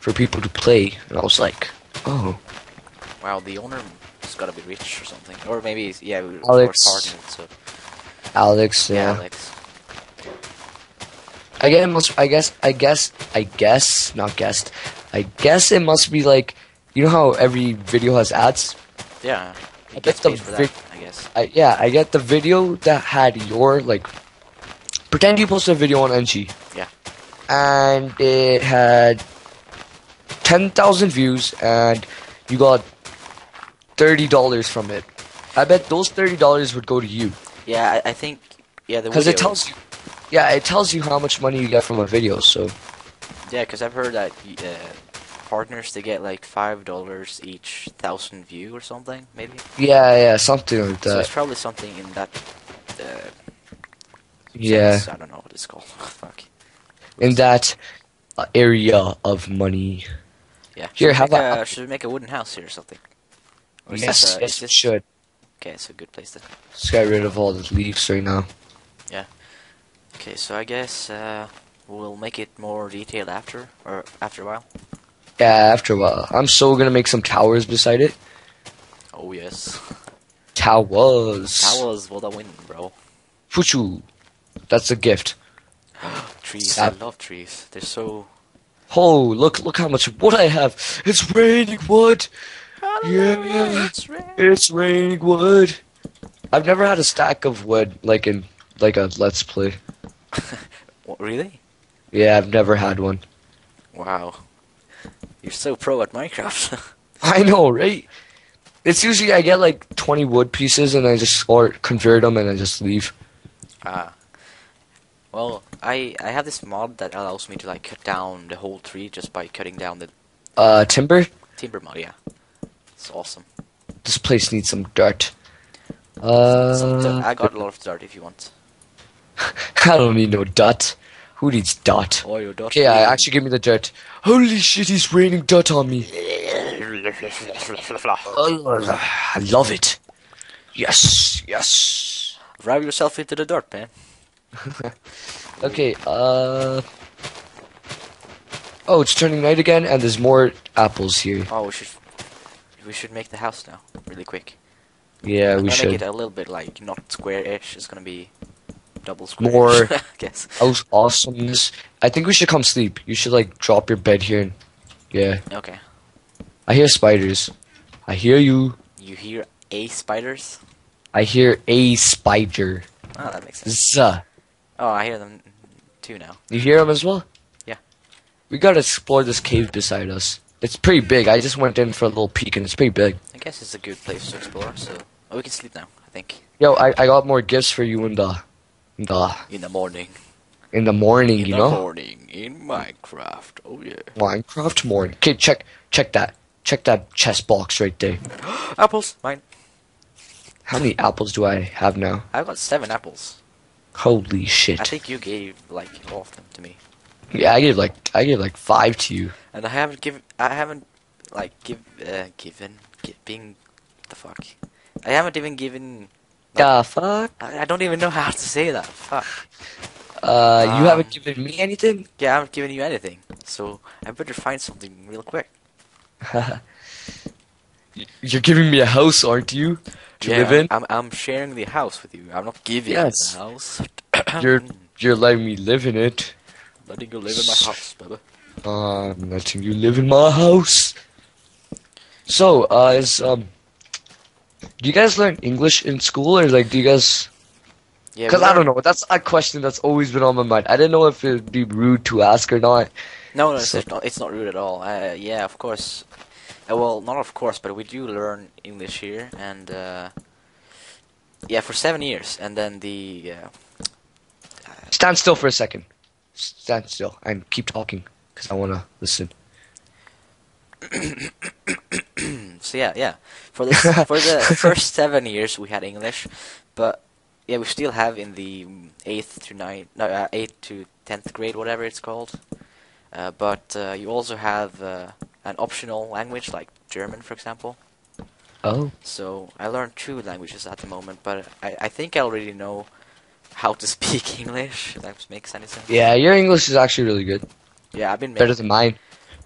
for people to play, and I was like, oh, Wow, the owner has got to be rich or something, or maybe yeah, Alex. partnered. So Alex, yeah, yeah. Alex. I guess it must. I guess. I guess. I guess. Not guessed. I guess it must be like, you know how every video has ads. Yeah, I bet the that, I guess. I, yeah, I get the video that had your like. Pretend you posted a video on NG. Yeah. And it had ten thousand views, and you got thirty dollars from it. I bet those thirty dollars would go to you Yeah, I, I think yeah the because it tells you. Yeah, it tells you how much money you get from a video. So Yeah, because I've heard that uh, partners they get like five dollars each thousand view or something, maybe. yeah, yeah, something like that. so it's probably something in that. Uh, Yeah, sense. I don't know what it's called. Fuck. in that area of money. Yeah. Here, should, how we make about- a, should we make a wooden house here or something? Or Yes, this, uh, yes, this- should. Okay, it's a good place to. Let's get rid of all the leaves right now. Yeah. Okay, so I guess uh, we'll make it more detailed after, or after a while. Yeah, after a while. I'm still gonna make some towers beside it. Oh yes. Towers. Towers what I win, bro. Fuchu. That's a gift. Trees. I love trees. They're so. Oh, look, look how much wood I have. It's raining wood. Yeah. It's. It's raining wood. I've never had a stack of wood like in like a let's play. What, really? Yeah, I've never had one. Wow. You're so pro at Minecraft. I know, right? It's usually I get like 20 wood pieces and I just or convert them and I just leave. ah. Well, I I have this mod that allows me to like cut down the whole tree just by cutting down the Uh, timber. timber mod. Yeah. It's awesome. This place needs some dirt. Some Uh, I got a lot of dirt if you want. I don't need no dirt. Who needs dirt? Oh, your dirt. Okay, I actually give me the dirt. Holy shit, he's raining dirt on me. I love it. Yes, yes. Drive yourself into the dirt, man. Okay, uh. Oh, it's turning night again, and there's more apples here. Oh, we should we should make the house now, really quick. Yeah, we gonna make it a little bit like not square-ish. It's gonna be double square. More- I guess. Oh, awesomeness. I think we should come sleep. You should, like, drop your bed here. And... Yeah. Okay. I hear spiders. I hear you. You hear a spiders? I hear a spider. Oh, that makes sense. Zuh. Oh, I hear them too now. You hear them as well? Yeah. We gotta explore this cave beside us. It's pretty big. I just went in for a little peek and it's pretty big. I guess it's a good place to explore. So, oh, we can sleep now. I think Yo, I, I got more gifts for you in the in the in the morning. in the morning, in you the know? morning in Minecraft. Oh yeah. Minecraft morning. Okay, check check that. Check that chest box right there. Apples. Mine. How many apples do I have now? I've got seven apples. Holy shit. I think you gave like all of them to me, Yeah, I gave like I gave like five to you. and I haven't given. I haven't like give uh, given giving the fuck. I haven't even given. The fuck? I, I don't even know how to say that. Fuck. Uh, you Um, haven't given me anything? Yeah, I haven't given you anything, so I better find something real quick. You're giving me a house, aren't you? To yeah, live in? I'm I'm sharing the house with you. I'm not giving Yes. you the house. You're you're letting me live in it. letting you live in my house, baby. Uh, I'm letting you live in my house. So, uh, is um, do you guys learn English in school, or like, do you guys? Yeah, Because I don't know. That's a question that's always been on my mind. I didn't know if it'd be rude to ask or not. No, no, it's, So- it's not. It's not rude at all. Uh, yeah, of course. Uh, well, not of course, but we do learn English here, and uh, yeah, for seven years, and then the uh, Stand still for a second. Stand still and keep talking, because I wanna listen. so yeah, yeah. For this, for the first seven years, we had English, but yeah, we still have in the eighth to ninth, no, uh, eighth to tenth grade, whatever it's called. Uh, but uh, you also have uh, an optional language like German, for example. Oh. So I learned two languages at the moment, but I, I think I already know how to speak English. That makes any sense. Yeah, your English is actually really good. Yeah, I've been Better than mine.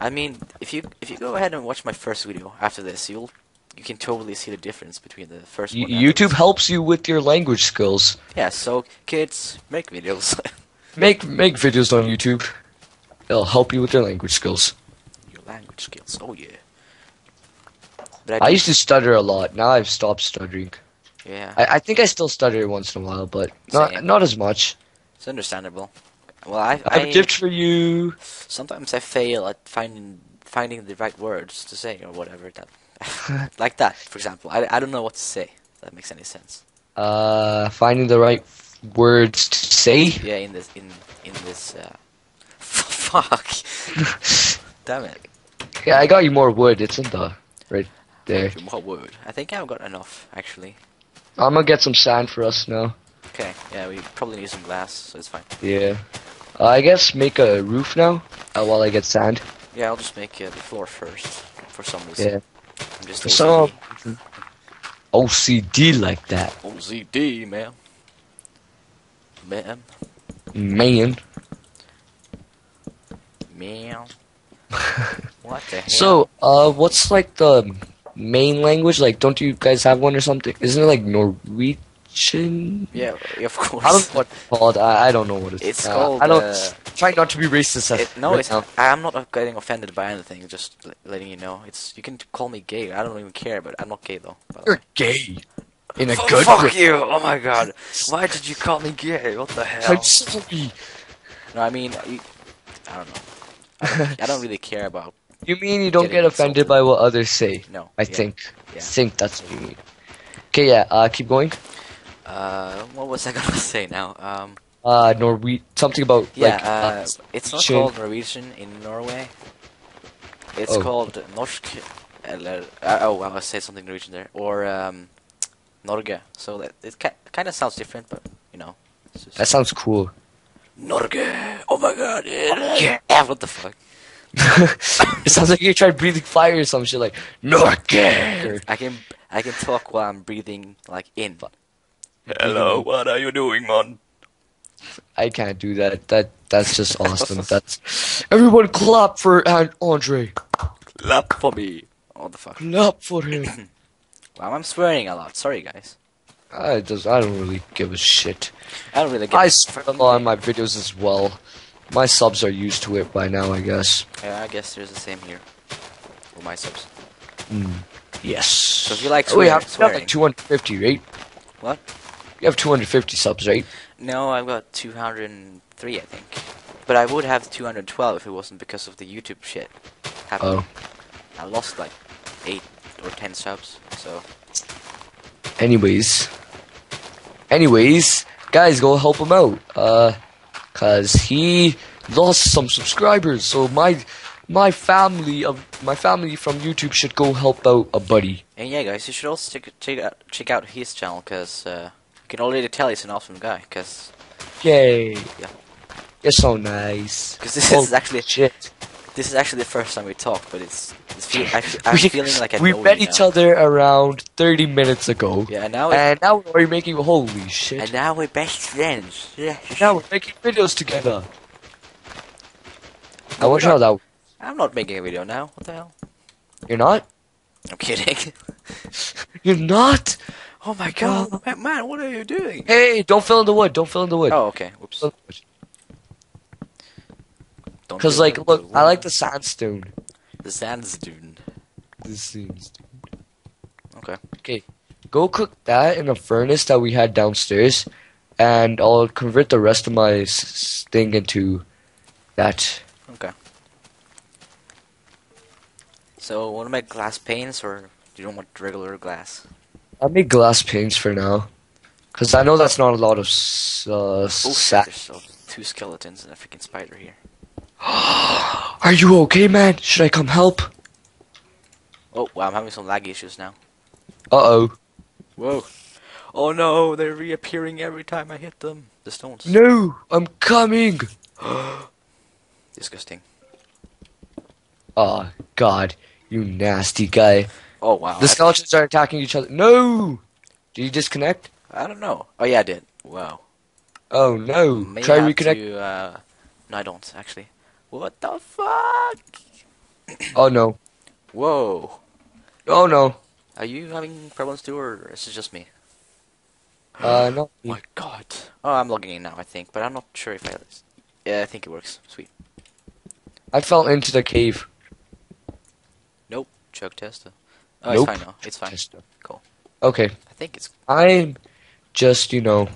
I mean, if you if you go ahead and watch my first video after this, you'll you can totally see the difference between the first Y- YouTube helps you with your language skills. Yeah, so kids make videos. Make make videos on YouTube. It'll help you with your language skills. Language skills. Oh yeah. But I do- used to stutter a lot. Now I've stopped stuttering. yeah, I, I think I still stutter once in a while, but not Same. not as much. it's understandable. Well, I I have I a gift for you. sometimes I fail at finding finding the right words to say or whatever that like that. For example, I I don't know what to say. If that makes any sense. Uh, finding the right words to say. Yeah, in this in in this. Uh, fuck. Damn it. Yeah, I got you more wood. It's in the right there. What wood. I think I've got enough actually. I'm gonna get some sand for us now. Okay, yeah, we probably need some glass, so it's fine. Yeah. Uh, I guess make a roof now uh, while I get sand. Yeah, I'll just make uh, the floor first for some reason. Yeah. I'm just For some OCD. OCD like that, OCD, man. Man. man. Man. what the hell? So, uh, what's like the main language? Like, don't you guys have one or something? Isn't it like Norwegian? Yeah, of course. I don't know what it's called. I, I don't know what it's, It's uh, called, I don't uh, try not to be racist. It, no, right it's, now. I'm not getting offended by anything. Just letting you know. It's you can call me gay. I don't even care, but I'm not gay though. You're gay. In a F- good fuck you! Oh my god! Why did you call me gay? What the hell? I'm sorry. No, I mean, I don't know. I don't, I don't really care about. You mean you don't get offended insulted. by what others say? No. I yeah. think. Yeah. think that's what you mean. Okay, yeah. Uh, keep going. Uh, what was I gonna say now? Um, Uh, Norwe something about yeah, like uh, it's not called Norwegian in Norway. It's Oh. called Norsk. Eller, uh, oh, well, I said something Norwegian there. Or um, Norge. So that it ki- kind of sounds different, but you know. That sounds cool. Norge. Oh my god. Yeah. What the fuck? It sounds like you tried breathing fire or some shit like Norge. I can I can talk while I'm breathing like in. But Hello, mm-hmm. what are you doing, man? I can't do that. That that's just awesome. That's everyone clap for An- Andre. Clap for me. What the fuck? Clap for him. Wow, I'm swearing a lot. Sorry, guys. I just I don't really give a shit. I don't really get. I swear a lot on my videos as well. My subs are used to it by now, I guess. Yeah, I guess there's the same here. With my subs. Yes. So if you like oh, have, we have like 250, right? What? You have 250 subs, right? No, I've got 203, I think. But I would have 212 if it wasn't because of the YouTube shit happening. Oh. I lost like 8 or 10 subs, so... Anyways. Anyways, guys, go help him out. Uh, cause he lost some subscribers. So my my family of my family from YouTube should go help out a buddy. And yeah, guys, you should also check, check, out, check out his channel, because uh, you can already tell he's an awesome guy, because Yay! Yeah. You're so nice. 'Cause this Oh, is actually- a shit. This is actually the first time we talk, but it's... it's feel, I, I'm we, feeling like I we met each now. other around 30 minutes ago. Yeah, and now, And now we're making holy shit. and now we're best friends. Yeah. now we're making videos together. I No, wonder we're how that. I'm not making a video now. What the hell? You're not. I'm kidding. You're not. oh my god, man, man, what are you doing? Hey, don't fill in the wood. Don't fill in the wood. Oh, okay. Whoops. Because like, look, I like the sandstone. the sandstone. The sandstone. Okay. Okay, go cook that in a furnace that we had downstairs, and I'll convert the rest of my thing into that. Okay. So, want to make glass panes, or do you don't want regular glass? I'll make glass panes for now, because I know that's not a lot of uh, Oh, sa- there's two skeletons and a freaking spider here. Are you okay, man? Should I come help? Oh, wow, I'm having some lag issues now. Uh oh. Whoa. Oh no, they're reappearing every time I hit them. The stones. No, I'm coming. Disgusting. Oh God, you nasty guy. Oh wow. The skeletons are attacking each other. No. Did you disconnect? I don't know. Oh yeah, I did. Wow. Oh no. May Try reconnect. To, uh, no, I don't actually. What the fuck? Oh no. Whoa. Oh no. Are you having problems too, or is it just me? Uh, no. My God. Oh, I'm logging in now, I think, but I'm not sure if I. Yeah, I think it works. Sweet. I fell into the cave. Nope. Chuck Testa. Oh, Nope. it's fine now. It's fine. Cool. Okay. I think it's I'm just, you know,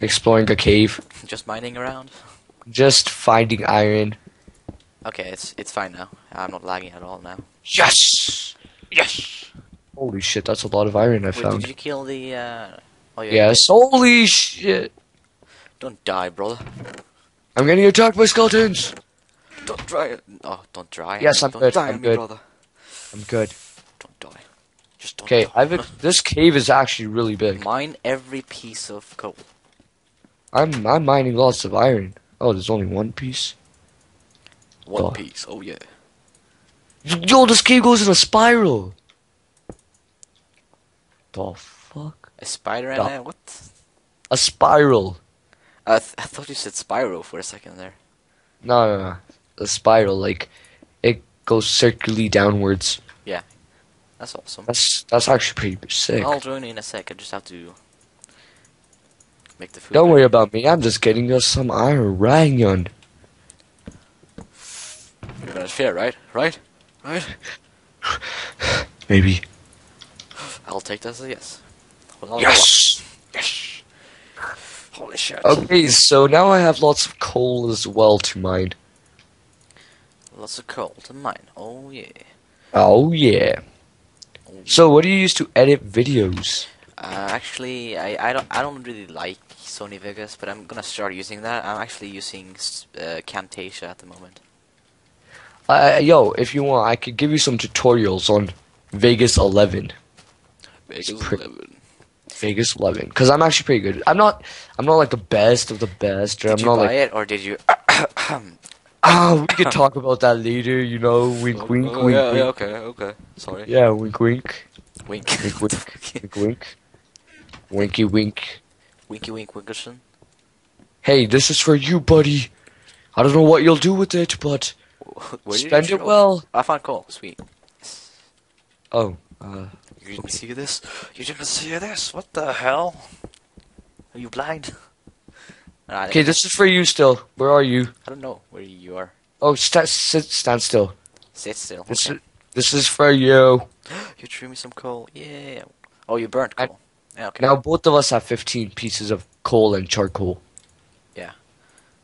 exploring a cave. just mining around. Just finding iron. Okay, it's it's fine now. I'm not lagging at all now. Yes! Yes! Holy shit, that's a lot of iron I Wait, found. did you kill the? uh... Oh yeah. Yes, holy shit! Don't die, brother. I'm getting attacked by skeletons! Don't try it. Oh, don't try. it. Yes, I'm don't good, Die I'm on me, good. brother. I'm good. Don't die. Just don't. Okay. I've this cave is actually really big. Mine every piece of coal. I'm I'm mining lots of iron. Oh, there's only one piece. One Oh. piece. Oh yeah. Yo, this cave goes in a spiral. The fuck? A spider and Duh. a what? A spiral? I, th- I thought you said spiral for a second there. No, no, no. A spiral, like it goes circularly downwards. Yeah, that's awesome. That's that's actually pretty sick. I'll join you in a sec. I just have to make the food. Don't worry about me. I'm just getting us some iron. That's fair, right? Right? Right? Maybe. I'll take that as a yes. Well, Yes. Yes. Holy shit. Okay, so now I have lots of coal as well to mine. Lots of coal to mine. Oh yeah. Oh yeah. So what do you use to edit videos? Uh, actually, I, I don't I don't really like Sony Vegas, but I'm gonna start using that. I'm actually using uh, Camtasia at the moment. Uh, yo, if you want, I could give you some tutorials on Vegas 11. Vegas pre- 11. Vegas 11, because I'm actually pretty good. I'm not, I'm not like the best of the best. Or Did I'm you not buy like, it or did you? ah, we could talk about that later. You know, wink, wink, Oh, wink, yeah, wink. yeah, okay, okay. Sorry. Yeah, wink, wink, Wink. wink, wink, wink, wink, winky, wink. Winky wink Winkerson. Hey, this is for you, buddy. I don't know what you'll do with it, but You spend it well. I found coal. Sweet. Oh, uh, You didn't see this? You didn't see this? What the hell? Are you blind? Okay, this is for you still. Where are you? I don't know where you are. Oh, sta sit, stand still. Sit still. This okay. is this is for you. You threw me some coal. Yeah. Oh, you burnt I- coal. Yeah, okay. Now both of us have 15 pieces of coal and charcoal. Yeah.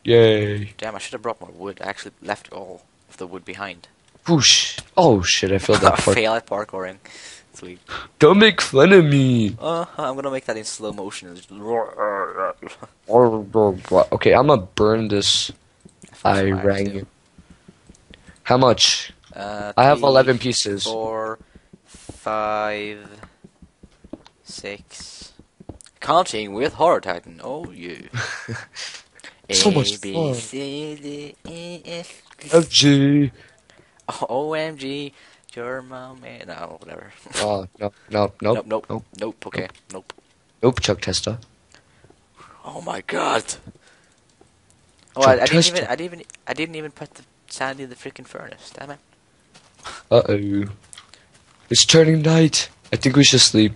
Yay. Damn, I should have brought more wood. I actually left all of the wood behind. Whoosh. Oh shit, I filled that part. Fail at parkouring. Sweet. Don't make fun of me. Uh, I'm gonna make that in slow motion. Okay, I'm gonna burn this I rang. too. How much? Uh, I have three, 11 pieces. Four, five, six. Counting with Horror Titan. Oh yeah. So much A, B, fun. C, D, E, F, FG. OMG, your mom. eh, No, whatever. Oh, no, no, nope, nope, nope, nope, nope. Okay, nope. nope, Chuck Testa. Oh my god. Oh, I, I didn't even, I didn't even, I didn't even put the sand in the freaking furnace. Damn it. Uh oh. It's turning night. I think we should sleep.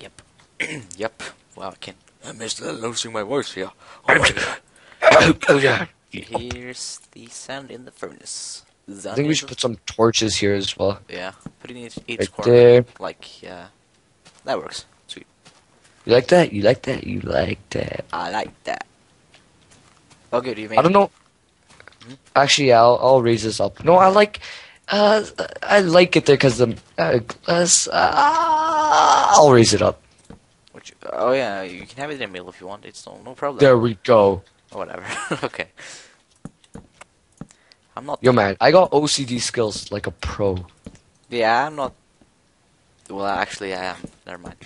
Yep. yep. Wow, I can. I missed losing my voice here. Oh my god. oh yeah. Here's the sand in the furnace. I think we should put some torches here as well. Yeah, put it in each, each Right corner. there. Like, yeah. That works. Sweet. You like that? You like that? You like that? I like that. Oh, good. You made I don't know. Hmm? Actually, yeah, I'll, I'll raise this up. No, I like. Uh, I like it there because the. Uh, uh, I'll raise it up. Which, oh, yeah, you can have it in the middle if you want. It's no, no problem. There we go. Oh, whatever. okay. I'm not. Yo, man, I got OCD skills like a pro. Yeah, I'm not. Well, actually, I am. Never mind.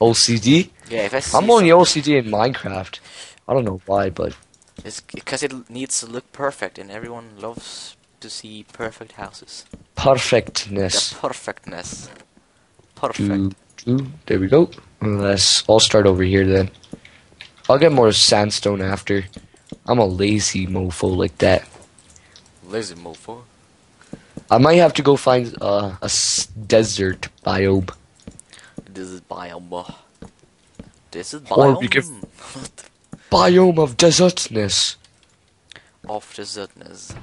OCD? Yeah, if I see I'm only OCD in Minecraft. I don't know why, but It's because it needs to look perfect, and everyone loves to see perfect houses. perfectness. The perfectness. Perfect. There we go. Let's. I'll start over here then. I'll get more sandstone after. I'm a lazy mofo like that. lazy mofo. I might have to go find uh, a s- desert biome. This is biome. This is Or biome we give- Biome of desertness. of desertness.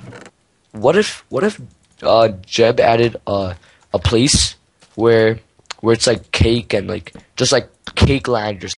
What if what if uh, Jeb added uh, a place where where it's like cake and like just like cake land or